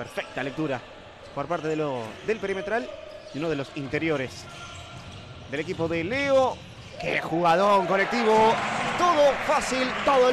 Perfecta lectura por parte de lo, del perimetral y uno de los interiores del equipo de Leo. ¡Qué jugadón colectivo! Todo fácil, todo